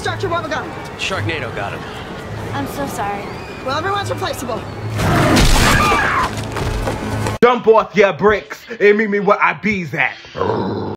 instructor won't? Sharknado got him. I'm so sorry. Well, everyone's replaceable. Jump off your bricks and meet me where I bees at.